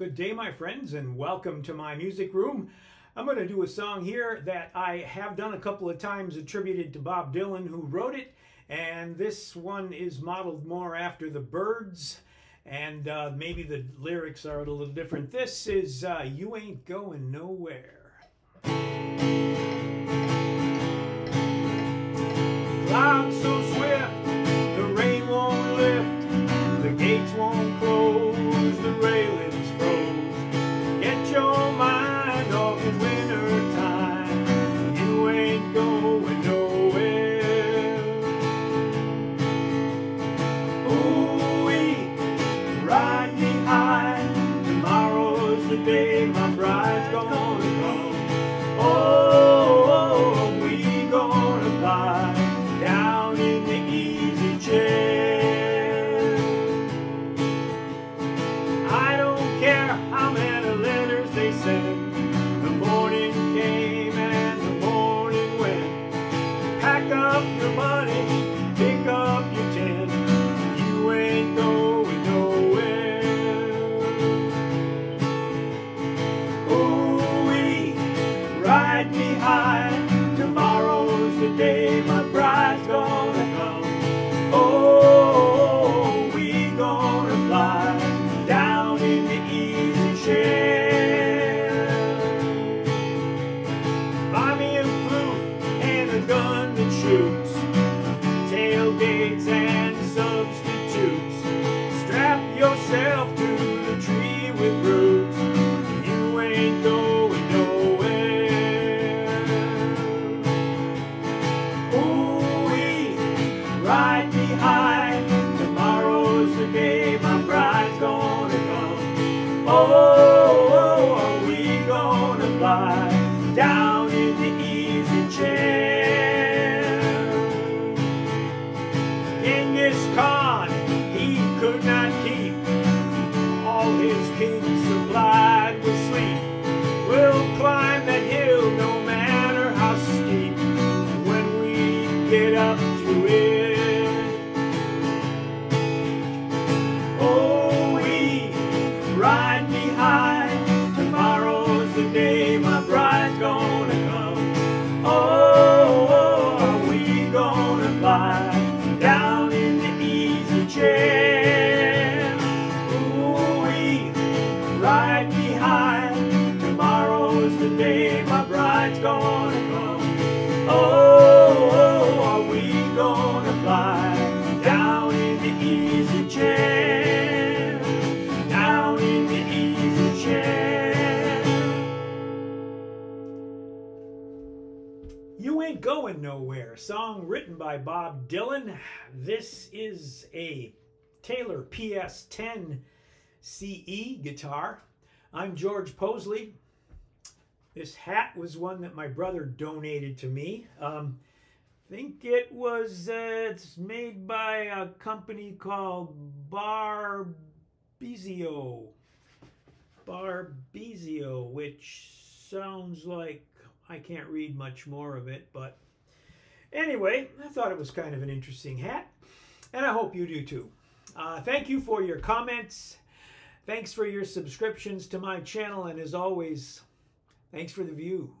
Good day, my friends, and welcome to my music room. I'm going to do a song here that I have done a couple of times attributed to Bob Dylan, who wrote it, and this one is modeled more after the Byrds, and uh, maybe the lyrics are a little different. This is uh, You Ain't Going Nowhere. Day my bride's gonna come. Oh, we gonna fly down in the easy chair. I don't care how many high. Tomorrow's the day gonna down in the easy chair? Genghis Khan, he gonna come. Oh, oh, are we gonna fly down in the easy chair? Down in the easy chair. You Ain't Going Nowhere, song written by Bob Dylan. This is a Taylor PS10 CE guitar. I'm George Possley. This hat was one that my brother donated to me. Um, I think it was uh, it's made by a company called Barbizio. Barbizio, which sounds like I can't read much more of it, but anyway, I thought it was kind of an interesting hat, and I hope you do too. Uh, thank you for your comments. Thanks for your subscriptions to my channel, and as always, Thanks for the view.